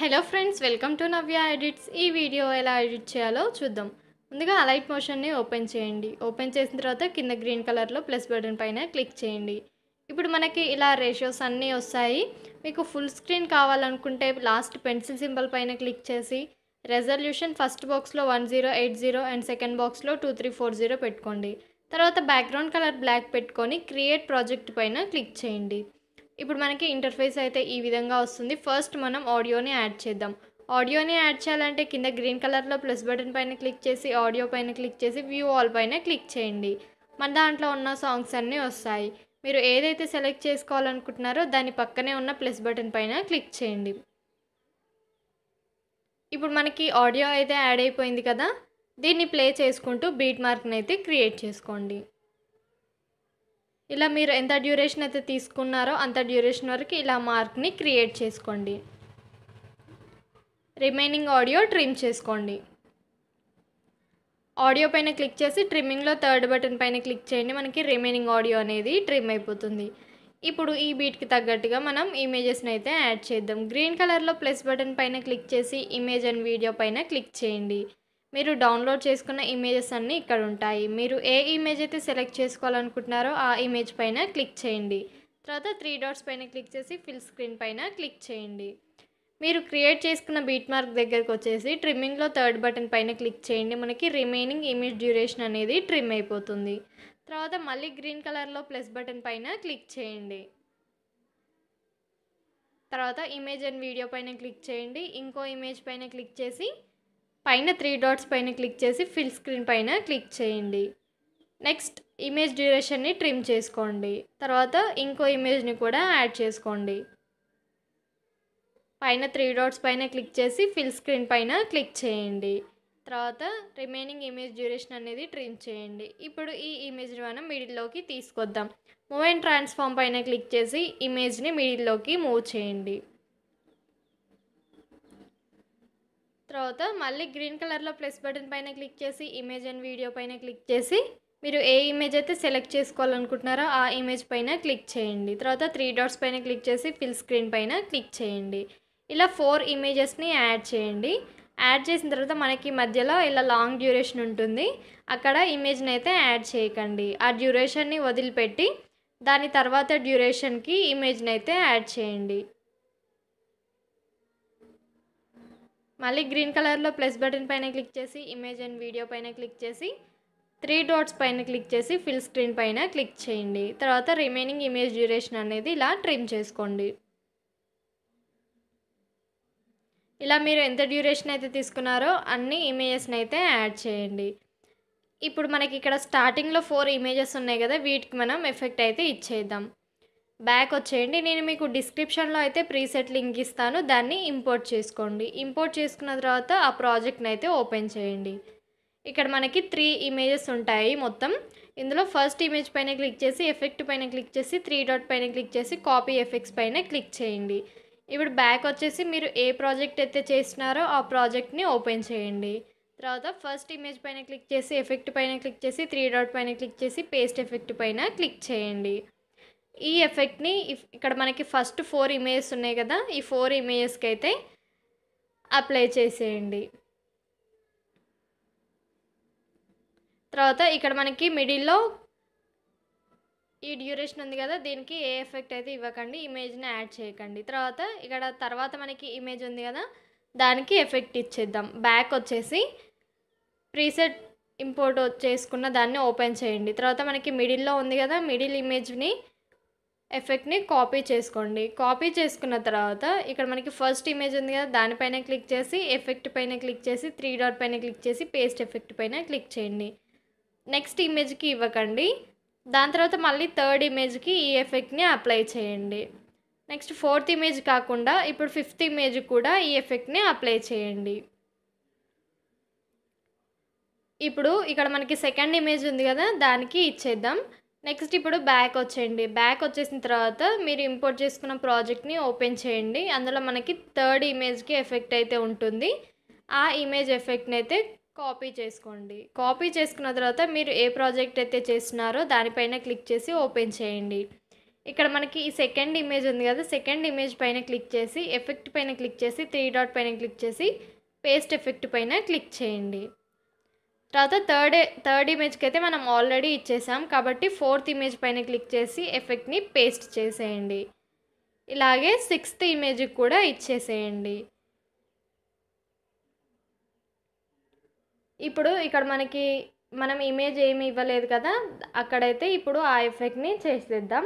Hello friends welcome to Navya edits ఈ video ఎలా edit చేయాలో చూద్దాం. ముందుగా అలైట్ మోషన్ని ఓపెన్ చేయండి. ఓపెన్ చేసిన తర్వాత కింద గ్రీన్ కలర్లో ప్లస్ బటన్ పైన క్లిక్ చేయండి. ఇప్పుడు మనకి ఇలా రేషియోస్ అన్నీ వస్తాయి. మీకు ఫుల్ స్క్రీన్ కావాలనుకుంటే లాస్ట్ పెన్సిల్ సింబల్ పైన క్లిక్ చేసి రెజల్యూషన్ ఫస్ట్ బాక్స్లో one zero eight zero and second బాక్స్లో టూ త్రీ ఫోర్ జీరో పెట్టుకోండి. తర్వాత బ్యాక్గ్రౌండ్ కలర్ బ్లాక్ పెట్టుకొని క్రియేట్ ప్రాజెక్ట్ పైన క్లిక్ చేయండి. ఇప్పుడు మనకి ఇంటర్ఫేస్ అయితే ఈ విధంగా వస్తుంది. ఫస్ట్ మనం ఆడియోని యాడ్ చేద్దాం. ఆడియోని యాడ్ చేయాలంటే కింద గ్రీన్ కలర్లో ప్లస్ బటన్ పైన క్లిక్ చేసి ఆడియో పైన క్లిక్ చేసి వ్యూ ఆల్ పైన క్లిక్ చేయండి. మన దాంట్లో ఉన్న సాంగ్స్ అన్నీ వస్తాయి. మీరు ఏదైతే సెలెక్ట్ చేసుకోవాలనుకుంటున్నారో దాని పక్కనే ఉన్న ప్లస్ బటన్ పైన క్లిక్ చేయండి. ఇప్పుడు మనకి ఆడియో అయితే యాడ్ అయిపోయింది కదా? దీన్ని ప్లే చేసుకుంటూ బీట్ మార్క్ని అయితే క్రియేట్ చేసుకోండి. ఇలా మీరు ఎంత డ్యూరేషన్ అయితే తీసుకున్నారో అంత డ్యూరేషన్ వరకు ఇలా మార్క్ని క్రియేట్ చేసుకోండి. రిమైనింగ్ ఆడియో ట్రిమ్ చేసుకోండి. ఆడియో పైన క్లిక్ చేసి ట్రిమ్మింగ్లో థర్డ్ బటన్ పైన క్లిక్ చేయండి. మనకి రిమైనింగ్ ఆడియో అనేది ట్రిమ్ అయిపోతుంది. ఇప్పుడు ఈ బీట్కి తగ్గట్టుగా మనం ఇమేజెస్ని అయితే యాడ్ చేద్దాం. గ్రీన్ కలర్లో ప్లస్ బటన్ పైన క్లిక్ చేసి ఇమేజ్ అండ్ వీడియో పైన క్లిక్ చేయండి. మీరు డౌన్లోడ్ చేసుకున్న ఇమేజెస్ అన్నీ ఇక్కడ ఉంటాయి. మీరు ఏ ఇమేజ్ అయితే సెలెక్ట్ చేసుకోవాలనుకుంటున్నారో ఆ ఇమేజ్ పైన క్లిక్ చేయండి. తర్వాత త్రీ డాట్స్ పైన క్లిక్ చేసి ఫిల్ స్క్రీన్ పైన క్లిక్ చేయండి. మీరు క్రియేట్ చేసుకున్న బీట్ మార్క్ దగ్గరకు వచ్చేసి ట్రిమ్మింగ్లో థర్డ్ బటన్ పైన క్లిక్ చేయండి. మనకి రిమైనింగ్ ఇమేజ్ డ్యూరేషన్ అనేది ట్రిమ్ అయిపోతుంది. తర్వాత మళ్ళీ గ్రీన్ కలర్లో ప్లస్ బటన్ పైన క్లిక్ చేయండి. తర్వాత ఇమేజ్ అండ్ వీడియో పైన క్లిక్ చేయండి. ఇంకో ఇమేజ్ పైన క్లిక్ చేసి పైన త్రీ డాట్స్ పైన క్లిక్ చేసి ఫిల్ స్క్రీన్ పైన క్లిక్ చేయండి. నెక్స్ట్ ఇమేజ్ డ్యూరేషన్ని ట్రిమ్ చేసుకోండి. తర్వాత ఇంకో ఇమేజ్ని కూడా యాడ్ చేసుకోండి. పైన త్రీ డాట్స్ పైన క్లిక్ చేసి ఫిల్ స్క్రీన్ పైన క్లిక్ చేయండి. తర్వాత రిమైనింగ్ ఇమేజ్ డ్యూరేషన్ అనేది ట్రిమ్ చేయండి. ఇప్పుడు ఈ ఇమేజ్ని మనం మిడిల్లోకి తీసుకొద్దాం. మూవ్ అండ్ ట్రాన్స్ఫార్మ్ పైన క్లిక్ చేసి ఇమేజ్ని మిడిల్లోకి మూవ్ చేయండి. తర్వాత మళ్ళీ గ్రీన్ కలర్లో ప్లస్ బటన్ పైన క్లిక్ చేసి ఇమేజ్ అండ్ వీడియో పైన క్లిక్ చేసి మీరు ఏ ఇమేజ్ అయితే సెలెక్ట్ చేసుకోవాలనుకుంటున్నారో ఆ ఇమేజ్ పైన క్లిక్ చేయండి. తర్వాత త్రీ డాట్స్ పైన క్లిక్ చేసి ఫిల్ స్క్రీన్ పైన క్లిక్ చేయండి. ఇలా ఫోర్ ఇమేజెస్ని యాడ్ చేయండి. యాడ్ చేసిన తర్వాత మనకి మధ్యలో ఇలా లాంగ్ డ్యూరేషన్ ఉంటుంది. అక్కడ ఇమేజ్ని అయితే యాడ్ చేయకండి. ఆ డ్యూరేషన్ని వదిలిపెట్టి దాని తర్వాత డ్యూరేషన్కి ఇమేజ్ని అయితే యాడ్ చేయండి. మళ్ళీ గ్రీన్ కలర్లో ప్లస్ బటన్ పైన క్లిక్ చేసి ఇమేజ్ అండ్ వీడియో పైన క్లిక్ చేసి త్రీ డాట్స్ పైన క్లిక్ చేసి ఫిల్ స్క్రీన్ పైన క్లిక్ చేయండి. తర్వాత రిమైనింగ్ ఇమేజ్ డ్యూరేషన్ అనేది ఇలా ట్రిమ్ చేసుకోండి. ఇలా మీరు ఎంత డ్యూరేషన్ అయితే తీసుకున్నారో అన్ని ఇమేజెస్ని అయితే యాడ్ చేయండి. ఇప్పుడు మనకి ఇక్కడ స్టార్టింగ్లో ఫోర్ ఇమేజెస్ ఉన్నాయి కదా వీటికి మనం ఎఫెక్ట్ అయితే ఇచ్చేద్దాం. బ్యాక్ వచ్చేయండి. నేను మీకు డిస్క్రిప్షన్లో అయితే ప్రీసెట్ లింక్ ఇస్తాను. దాన్ని ఇంపోర్ట్ చేసుకోండి. ఇంపోర్ట్ చేసుకున్న తర్వాత ఆ ప్రాజెక్ట్ని అయితే ఓపెన్ చేయండి. ఇక్కడ మనకి త్రీ ఇమేజెస్ ఉంటాయి మొత్తం. ఇందులో ఫస్ట్ ఇమేజ్ పైన క్లిక్ చేసి ఎఫెక్ట్ పైన క్లిక్ చేసి త్రీ డాట్ పైన క్లిక్ చేసి కాపీ ఎఫెక్ట్స్ పైన క్లిక్ చేయండి. ఇప్పుడు బ్యాక్ వచ్చేసి మీరు ఏ ప్రాజెక్ట్ అయితే చేసినారో ఆ ప్రాజెక్ట్ని ఓపెన్ చేయండి. తర్వాత ఫస్ట్ ఇమేజ్ పైన క్లిక్ చేసి ఎఫెక్ట్ పైన క్లిక్ చేసి త్రీ డాట్ పైన క్లిక్ చేసి పేస్ట్ ఎఫెక్ట్ పైన క్లిక్ చేయండి. ఈ ఎఫెక్ట్ని ఇక్కడ మనకి ఫస్ట్ ఫోర్ ఇమేజెస్ ఉన్నాయి కదా ఈ ఫోర్ ఇమేజెస్కి అయితే అప్లై చేసేయండి. తర్వాత ఇక్కడ మనకి మిడిల్లో ఈ డ్యూరేషన్ ఉంది కదా దీనికి ఏ ఎఫెక్ట్ అయితే ఇవ్వకండి ఇమేజ్ని యాడ్ చేయకండి. తర్వాత ఇక్కడ తర్వాత మనకి ఇమేజ్ ఉంది కదా దానికి ఎఫెక్ట్ ఇచ్చేద్దాం. బ్యాక్ వచ్చేసి ప్రీసెట్ ఇంపోర్ట్ చేసుకున్న దాన్ని ఓపెన్ చేయండి. తర్వాత మనకి మిడిల్లో ఉంది కదా మిడిల్ ఇమేజ్ని ఎఫెక్ట్ని కాపీ చేసుకోండి. కాపీ చేసుకున్న తర్వాత ఇక్కడ మనకి ఫస్ట్ ఇమేజ్ ఉంది కదా దానిపైన క్లిక్ చేసి ఎఫెక్ట్ పైన క్లిక్ చేసి త్రీ డాట్ పైన క్లిక్ చేసి పేస్ట్ ఎఫెక్ట్ పైన క్లిక్ చేయండి. నెక్స్ట్ ఇమేజ్కి ఇవ్వకండి. దాని తర్వాత మళ్ళీ థర్డ్ ఇమేజ్కి ఈ ఎఫెక్ట్ని అప్లై చేయండి. నెక్స్ట్ ఫోర్త్ ఇమేజ్ కాకుండా ఇప్పుడు ఫిఫ్త్ ఇమేజ్ కూడా ఈ ఎఫెక్ట్ని అప్లై చేయండి. ఇప్పుడు ఇక్కడ మనకి సెకండ్ ఇమేజ్ ఉంది కదా దానికి ఇచ్చేద్దాం. నెక్స్ట్ ఇప్పుడు బ్యాక్ వచ్చేయండి. బ్యాక్ వచ్చేసిన తర్వాత మీరు ఇంపోర్ట్ చేసుకున్న ప్రాజెక్ట్ని ఓపెన్ చేయండి. అందులో మనకి థర్డ్ ఇమేజ్కి ఎఫెక్ట్ అయితే ఉంటుంది. ఆ ఇమేజ్ ఎఫెక్ట్ని అయితే కాపీ చేసుకోండి. కాపీ చేసుకున్న తర్వాత మీరు ఏ ప్రాజెక్ట్ అయితే చేస్తున్నారో దానిపైన క్లిక్ చేసి ఓపెన్ చేయండి. ఇక్కడ మనకి ఈ సెకండ్ ఇమేజ్ ఉంది కదా. సెకండ్ ఇమేజ్ పైన క్లిక్ చేసి ఎఫెక్ట్ పైన క్లిక్ చేసి త్రీ డాట్ పైన క్లిక్ చేసి పేస్ట్ ఎఫెక్ట్ పైన క్లిక్ చేయండి. తర్వాత థర్డ్ థర్డ్ ఇమేజ్కి అయితే మనం ఆల్రెడీ ఇచ్చేసాం. కాబట్టి ఫోర్త్ ఇమేజ్ పైన క్లిక్ చేసి ఎఫెక్ట్ని పేస్ట్ చేసేయండి. ఇలాగే సిక్స్త్ ఇమేజ్కి కూడా ఇచ్చేసేయండి. ఇప్పుడు ఇక్కడ మనకి మనం ఇమేజ్ ఏమి ఇవ్వలేదు కదా అక్కడైతే ఇప్పుడు ఆ ఎఫెక్ట్ని చేసేద్దాం.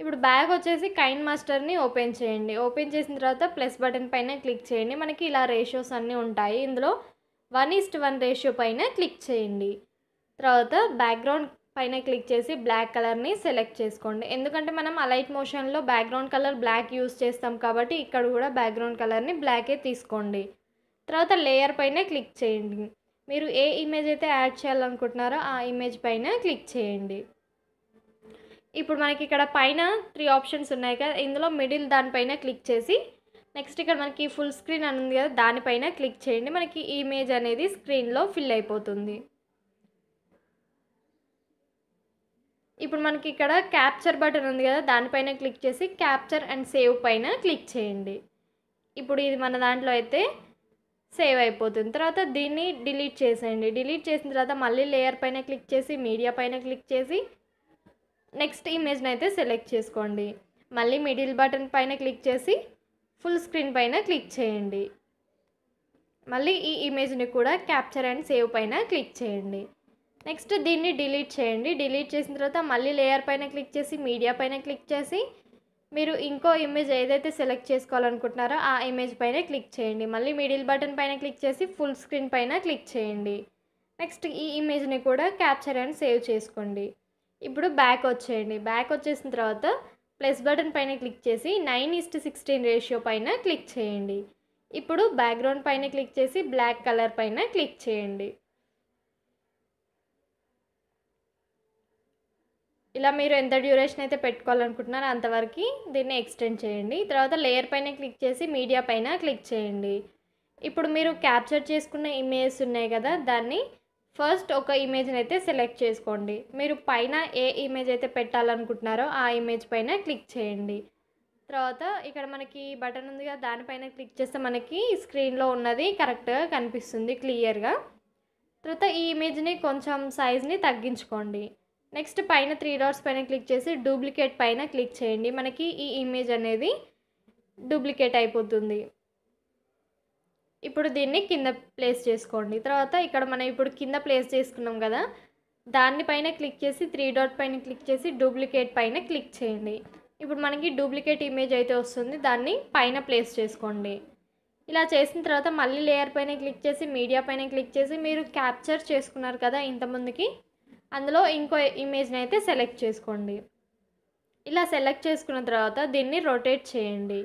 ఇప్పుడు బ్యాగ్ వచ్చేసి కైన్ మాస్టర్ని ఓపెన్ చేయండి. ఓపెన్ చేసిన తర్వాత ప్లస్ బటన్ పైన క్లిక్ చేయండి. మనకి ఇలా రేషియోస్ అన్నీ ఉంటాయి. ఇందులో one is to one ratio పైన క్లిక్ చేయండి. తర్వాత బ్యాక్గ్రౌండ్ పైన క్లిక్ చేసి బ్లాక్ కలర్ని సెలెక్ట్ చేసుకోండి. ఎందుకంటే మనం అలైట్ మోషన్లో బ్యాక్గ్రౌండ్ కలర్ బ్లాక్ యూస్ చేస్తాం కాబట్టి ఇక్కడ కూడా బ్యాక్గ్రౌండ్ కలర్ని బ్లాకే తీసుకోండి. తర్వాత లేయర్ పైన క్లిక్ చేయండి. మీరు ఏ ఇమేజ్ అయితే యాడ్ చేయాలనుకుంటున్నారో ఆ ఇమేజ్ పైన క్లిక్ చేయండి. ఇప్పుడు మనకి ఇక్కడ పైన త్రీ ఆప్షన్స్ ఉన్నాయి కదా ఇందులో మిడిల్ దానిపైన క్లిక్ చేసి నెక్స్ట్ ఇక్కడ మనకి ఫుల్ స్క్రీన్ అని ఉంది కదా దానిపైన క్లిక్ చేయండి. మనకి ఇమేజ్ అనేది స్క్రీన్లో ఫిల్ అయిపోతుంది. ఇప్పుడు మనకి ఇక్కడ క్యాప్చర్ బటన్ ఉంది కదా దానిపైన క్లిక్ చేసి క్యాప్చర్ అండ్ సేవ్ పైన క్లిక్ చేయండి. ఇప్పుడు ఇది మన దాంట్లో అయితే సేవ్ అయిపోతుంది. తర్వాత దీన్ని డిలీట్ చేసేయండి. డిలీట్ చేసిన తర్వాత మళ్ళీ లేయర్ పైన క్లిక్ చేసి మీడియా పైన క్లిక్ చేసి నెక్స్ట్ ఇమేజ్ని అయితే సెలెక్ట్ చేసుకోండి. మళ్ళీ మిడిల్ బటన్ పైన క్లిక్ చేసి ఫుల్ స్క్రీన్ పైన క్లిక్ చేయండి. మళ్ళీ ఈ ఇమేజ్ని కూడా క్యాప్చర్ అండ్ సేవ్ పైన క్లిక్ చేయండి. నెక్స్ట్ దీన్ని డిలీట్ చేయండి. డిలీట్ చేసిన తర్వాత మళ్ళీ లేయర్ పైన క్లిక్ చేసి మీడియా పైన క్లిక్ చేసి మీరు ఇంకో ఇమేజ్ ఏదైతే సెలెక్ట్ చేసుకోవాలనుకుంటున్నారో ఆ ఇమేజ్ పైన క్లిక్ చేయండి. మళ్ళీ మిడిల్ బటన్ పైన క్లిక్ చేసి ఫుల్ స్క్రీన్ పైన క్లిక్ చేయండి. నెక్స్ట్ ఈ ఇమేజ్ని కూడా క్యాప్చర్ అండ్ సేవ్ చేసుకోండి. ఇప్పుడు బ్యాక్ వచ్చేయండి. బ్యాక్ వచ్చేసిన తర్వాత ప్లస్ బటన్ పైన క్లిక్ చేసి nine is to sixteen ratio పైన క్లిక్ చేయండి. ఇప్పుడు బ్యాక్గ్రౌండ్ పైన క్లిక్ చేసి బ్లాక్ కలర్ పైన క్లిక్ చేయండి. ఇలా మీరు ఎంత డ్యూరేషన్ అయితే పెట్టుకోవాలనుకుంటున్నారో అంతవరకు దీన్ని ఎక్స్టెండ్ చేయండి. తర్వాత లేయర్ పైన క్లిక్ చేసి మీడియా పైన క్లిక్ చేయండి. ఇప్పుడు మీరు క్యాప్చర్ చేసుకున్న ఇమేజెస్ ఉన్నాయి కదా దాన్ని ఫస్ట్ ఒక ఇమేజ్ని అయితే సెలెక్ట్ చేసుకోండి. మీరు పైన ఏ ఇమేజ్ అయితే పెట్టాలనుకుంటున్నారో ఆ ఇమేజ్ పైన క్లిక్ చేయండి. తర్వాత ఇక్కడ మనకి బటన్ ఉంది కదా దానిపైన క్లిక్ చేస్తే మనకి స్క్రీన్లో ఉన్నది కరెక్ట్గా కనిపిస్తుంది క్లియర్గా తర్వాత ఈ ఇమేజ్ని కొంచెం సైజ్ని తగ్గించుకోండి. నెక్స్ట్ పైన త్రీ డాట్స్ పైన క్లిక్ చేసి డూప్లికేట్ పైన క్లిక్ చేయండి. మనకి ఈ ఇమేజ్ అనేది డూప్లికేట్ అయిపోతుంది. ఇప్పుడు దీన్ని కింద ప్లేస్ చేసుకోండి. తర్వాత ఇక్కడ మనం ఇప్పుడు కింద ప్లేస్ చేసుకున్నాం కదా దాన్ని పైన క్లిక్ చేసి త్రీ డాట్ పైన క్లిక్ చేసి డూప్లికేట్ పైన క్లిక్ చేయండి. ఇప్పుడు మనకి డూప్లికేట్ ఇమేజ్ అయితే వస్తుంది దాన్ని పైన ప్లేస్ చేసుకోండి. ఇలా చేసిన తర్వాత మళ్ళీ లేయర్ పైన క్లిక్ చేసి మీడియా పైన క్లిక్ చేసి మీరు క్యాప్చర్ చేసుకున్నారు కదా ఇంతకుముందుకి అందులో ఇంకో ఇమేజ్ని అయితే సెలెక్ట్ చేసుకోండి. ఇలా సెలెక్ట్ చేసుకున్న తర్వాత దీన్ని రొటేట్ చేయండి.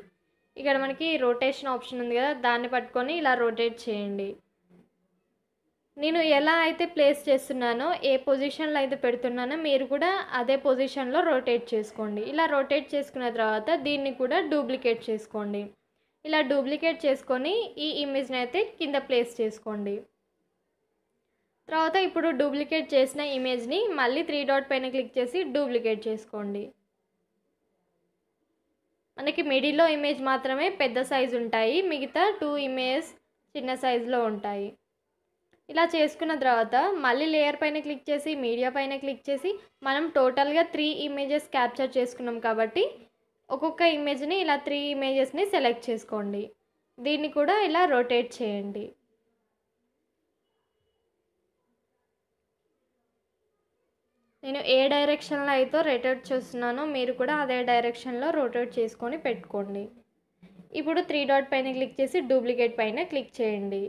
ఇక్కడ మనకి రొటేషన్ ఆప్షన్ ఉంది కదా దాన్ని పట్టుకొని ఇలా రొటేట్ చేయండి. నేను ఎలా అయితే ప్లేస్ చేస్తున్నానో ఏ పొజిషన్లో అయితే పెడుతున్నానో మీరు కూడా అదే పొజిషన్లో రొటేట్ చేసుకోండి. ఇలా రొటేట్ చేసుకున్న తర్వాత దీన్ని కూడా డూప్లికేట్ చేసుకోండి. ఇలా డూప్లికేట్ చేసుకొని ఈ ఇమేజ్ని అయితే కింద ప్లేస్ చేసుకోండి. తర్వాత ఇప్పుడు డూప్లికేట్ చేసిన ఇమేజ్ని మళ్ళీ త్రీ డాట్ పైన క్లిక్ చేసి డూప్లికేట్ చేసుకోండి. మనకి మిడిల్లో ఇమేజ్ మాత్రమే పెద్ద సైజు ఉంటాయి. మిగతా టూ ఇమేజ్ చిన్న సైజులో ఉంటాయి. ఇలా చేసుకున్న తర్వాత మళ్ళీ లేయర్ పైన క్లిక్ చేసి మీడియా పైన క్లిక్ చేసి మనం టోటల్గా త్రీ ఇమేజెస్ క్యాప్చర్ చేసుకున్నాం కాబట్టి ఒక్కొక్క ఇమేజ్ని ఇలా త్రీ ఇమేజెస్ని సెలెక్ట్ చేసుకోండి. దీన్ని కూడా ఇలా రొటేట్ చేయండి. నేను ఏ డైరెక్షన్లో అయితే రొటేట్ చేస్తున్నానో మీరు కూడా అదే డైరెక్షన్లో రొటేట్ చేసుకొని పెట్టుకోండి. ఇప్పుడు త్రీ డాట్ పైన క్లిక్ చేసి డూప్లికేట్ పైన క్లిక్ చేయండి.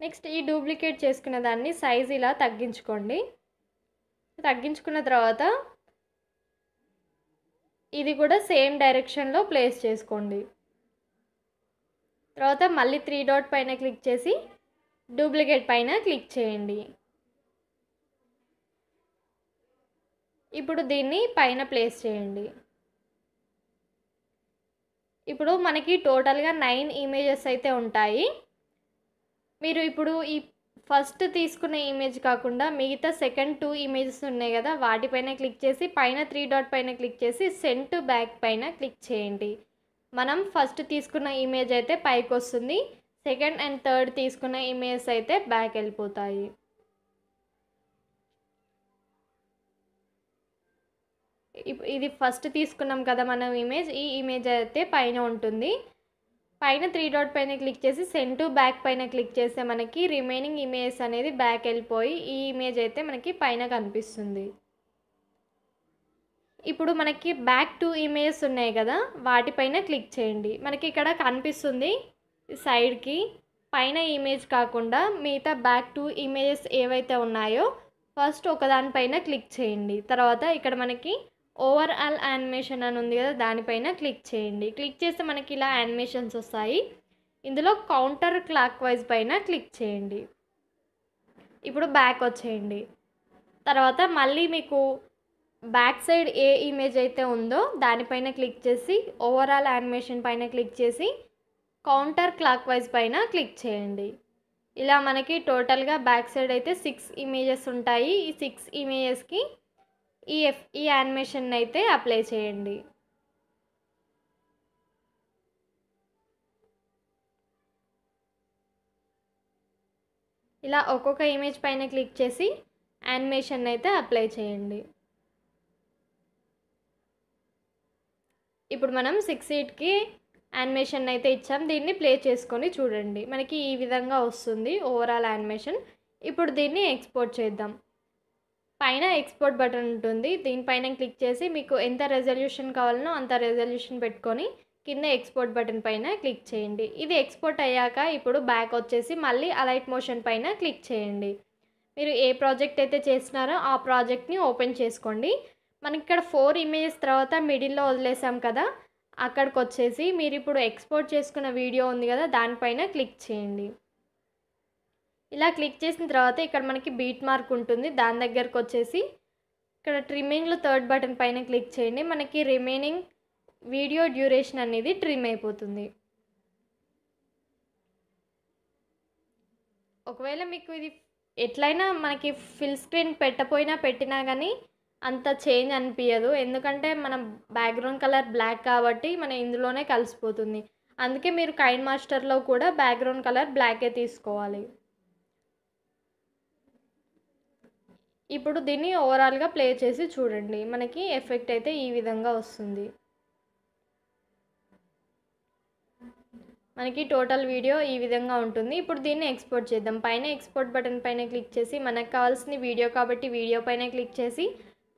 నెక్స్ట్ ఈ డూప్లికేట్ చేసుకున్న దాన్ని సైజ్ ఇలా తగ్గించుకోండి. తగ్గించుకున్న తర్వాత ఇది కూడా సేమ్ డైరెక్షన్లో ప్లేస్ చేసుకోండి. తర్వాత మళ్ళీ త్రీ డాట్ పైన క్లిక్ చేసి డూప్లికేట్ పైన క్లిక్ చేయండి. ఇప్పుడు దీన్ని పైన ప్లేస్ చేయండి. ఇప్పుడు మనకి టోటల్గా నైన్ ఇమేజెస్ అయితే ఉంటాయి. మీరు ఇప్పుడు ఈ ఫస్ట్ తీసుకున్న ఇమేజ్ కాకుండా మిగతా సెకండ్ టూ ఇమేజెస్ ఉన్నాయి కదా వాటిపైన క్లిక్ చేసి పైన త్రీ డాట్ పైన క్లిక్ చేసి సెంట్ బ్యాక్ పైన క్లిక్ చేయండి. మనం ఫస్ట్ తీసుకున్న ఇమేజ్ అయితే పైకి వస్తుంది. సెకండ్ అండ్ థర్డ్ తీసుకున్న ఇమేజ్ అయితే బ్యాక్ వెళ్ళిపోతాయి. ఇది ఫస్ట్ తీసుకున్నాం కదా మనం ఇమేజ్ ఈ ఇమేజ్ అయితే పైన ఉంటుంది. పైన త్రీ డాట్ పైన క్లిక్ చేసి సెంటు బ్యాక్ పైన క్లిక్ చేస్తే మనకి రిమైనింగ్ ఇమేజ్ అనేది బ్యాక్ వెళ్ళిపోయి ఈ ఇమేజ్ అయితే మనకి పైన కనిపిస్తుంది. ఇప్పుడు మనకి బ్యాక్ టూ ఇమేజెస్ ఉన్నాయి కదా వాటిపైన క్లిక్ చేయండి. మనకి ఇక్కడ కనిపిస్తుంది సైడ్కి పైన ఇమేజ్ కాకుండా మిగతా బ్యాక్ టూ ఇమేజెస్ ఏవైతే ఉన్నాయో ఫస్ట్ ఒకదానిపైన క్లిక్ చేయండి. తర్వాత ఇక్కడ మనకి ఓవరాల్ యానిమేషన్ అని ఉంది కదా దానిపైన క్లిక్ చేయండి. క్లిక్ చేస్తే మనకి ఇలా యానిమేషన్స్ వస్తాయి. ఇందులో కౌంటర్ క్లాక్ వైజ్ పైన క్లిక్ చేయండి. ఇప్పుడు బ్యాక్ వచ్చేయండి. తర్వాత మళ్ళీ మీకు బ్యాక్ సైడ్ ఏ ఇమేజ్ అయితే ఉందో దానిపైన క్లిక్ చేసి ఓవరాల్ యానిమేషన్ పైన క్లిక్ చేసి కౌంటర్ క్లాక్ వైజ్ పైన క్లిక్ చేయండి. ఇలా మనకి టోటల్గా బ్యాక్ సైడ్ అయితే సిక్స్ ఇమేజెస్ ఉంటాయి. ఈ సిక్స్ ఇమేజెస్కి ఈ ఎఫ్ ఈ యానిమేషన్ అయితే అప్లై చేయండి. ఇలా ఒక్కొక్క ఇమేజ్ పైన క్లిక్ చేసి యానిమేషన్ అయితే అప్లై చేయండి. ఇప్పుడు మనం సిక్స్ సీట్కి యానిమేషన్ అయితే ఇచ్చాం. దీన్ని ప్లే చేసుకొని చూడండి. మనకి ఈ విధంగా వస్తుంది ఓవరాల్ యానిమేషన్. ఇప్పుడు దీన్ని ఎక్స్పోర్ట్ చేద్దాం. పైన ఎక్స్పోర్ట్ బటన్ ఉంటుంది. దీనిపైన క్లిక్ చేసి మీకు ఎంత రెజల్యూషన్ కావాలనో అంత రెజల్యూషన్ పెట్టుకొని కింద ఎక్స్పోర్ట్ బటన్ పైన క్లిక్ చేయండి. ఇది ఎక్స్పోర్ట్ అయ్యాక ఇప్పుడు బ్యాక్ వచ్చేసి మళ్ళీ అలైట్ మోషన్ పైన క్లిక్ చేయండి. మీరు ఏ ప్రాజెక్ట్ అయితే చేస్తున్నారో ఆ ప్రాజెక్ట్ని ఓపెన్ చేసుకోండి. మనకి ఇక్కడ ఫోర్ ఇమేజెస్ తర్వాత మిడిల్లో వదిలేసాం కదా అక్కడికి వచ్చేసి మీరు ఇప్పుడు ఎక్స్పోర్ట్ చేసుకున్న వీడియో ఉంది కదా దానిపైన క్లిక్ చేయండి. ఇలా క్లిక్ చేసిన తర్వాత ఇక్కడ మనకి బీట్ మార్క్ ఉంటుంది. దాని దగ్గరకు వచ్చేసి ఇక్కడ ట్రిమ్మింగ్లో థర్డ్ బటన్ పైన క్లిక్ చేయండి. మనకి రిమైనింగ్ వీడియో డ్యూరేషన్ అనేది ట్రిమ్ అయిపోతుంది. ఒకవేళ మీకు ఇది ఎట్లయినా మనకి ఫిల్ స్క్రీన్ పెట్టపోయినా పెట్టినా కానీ అంత చేంజ్ అనిపించదు ఎందుకంటే మన బ్యాక్గ్రౌండ్ కలర్ బ్లాక్ కాబట్టి మన ఇందులోనే కలిసిపోతుంది. అందుకే మీరు కైన్ మాస్టర్లో కూడా బ్యాక్గ్రౌండ్ కలర్ బ్లాకే తీసుకోవాలి. ఇప్పుడు దీన్ని ఓవరాల్గా ప్లే చేసి చూడండి. మనకి ఎఫెక్ట్ అయితే ఈ విధంగా వస్తుంది. మనకి టోటల్ వీడియో ఈ విధంగా ఉంటుంది. ఇప్పుడు దీన్ని ఎక్స్పోర్ట్ చేద్దాం. పైన ఎక్స్పోర్ట్ బటన్ పైన క్లిక్ చేసి మనకు కావాల్సిన వీడియో కాబట్టి వీడియో పైన క్లిక్ చేసి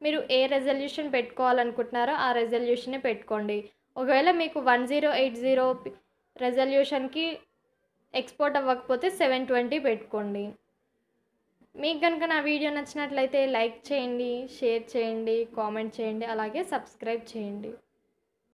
మీరు ఏ రెజల్యూషన్ పెట్టుకోవాలనుకుంటున్నారో ఆ రెజల్యూషనే పెట్టుకోండి. ఒకవేళ మీకు వన్ జీరో ఎయిట్ జీరో రెజల్యూషన్కి ఎక్స్పోర్ట్ అవ్వకపోతే సెవెన్ ట్వంటీ పెట్టుకోండి. మీకు కనుక నా వీడియో నచ్చినట్లయితే లైక్ చేయండి షేర్ చేయండి కామెంట్ చేయండి అలాగే సబ్స్క్రైబ్ చేయండి.